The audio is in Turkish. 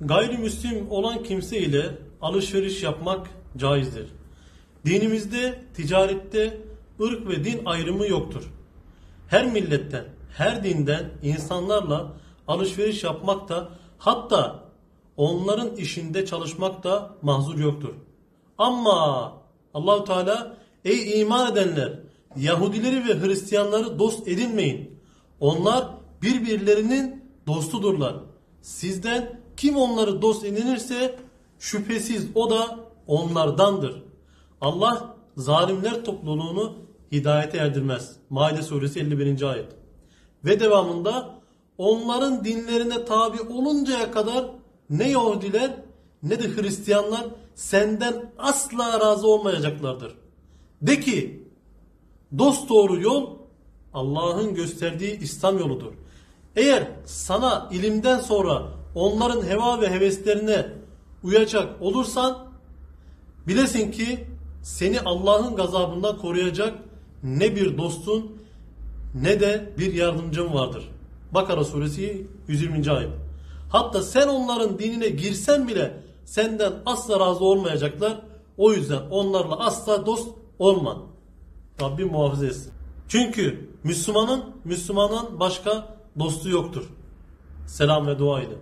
Gayrimüslim olan kimse ile alışveriş yapmak caizdir. Dinimizde ticarette ırk ve din ayrımı yoktur. Her milletten, her dinden insanlarla alışveriş yapmak da hatta onların işinde çalışmak da mahzur yoktur. Ama Allahu Teala ey iman edenler Yahudileri ve Hristiyanları dost edinmeyin. Onlar birbirlerinin dostudurlar. Sizden kim onları dost edinirse şüphesiz o da onlardandır. Allah zalimler topluluğunu hidayete erdirmez. Maide suresi 51. ayet. Ve devamında onların dinlerine tabi oluncaya kadar ne Yahudiler ne de Hristiyanlar senden asla razı olmayacaklardır. De ki dost doğru yol Allah'ın gösterdiği İslam yoludur. Eğer sana ilimden sonra onların heva ve heveslerine uyacak olursan bilesin ki seni Allah'ın gazabından koruyacak ne bir dostun ne de bir yardımcın vardır. Bakara suresi 120. ayet. Hatta sen onların dinine girsen bile senden asla razı olmayacaklar. O yüzden onlarla asla dost olma. Rabbim muhafaza etsin. Çünkü Müslümanın Müslümanın başka dostu yoktur. Selam ve dua ile.